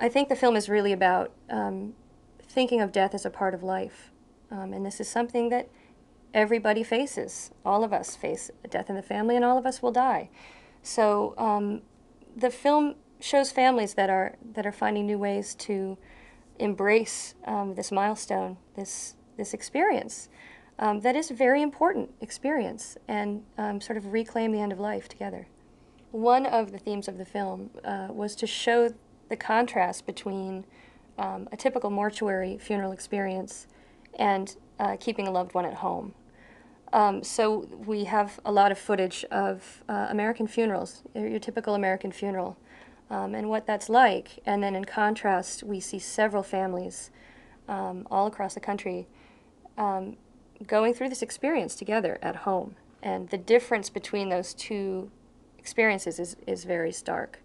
I think the film is really about um, thinking of death as a part of life. Um, and this is something that everybody faces. All of us face death in the family, and all of us will die. So um, the film shows families that are that are finding new ways to embrace um, this milestone, this this experience. Um, that is a very important experience, and um, sort of reclaim the end of life together. One of the themes of the film uh, was to show the contrast between um, a typical mortuary funeral experience and uh, keeping a loved one at home. Um, so we have a lot of footage of uh, American funerals, your typical American funeral, um, and what that's like. And then in contrast, we see several families um, all across the country um, going through this experience together at home. And the difference between those two experiences is, is very stark.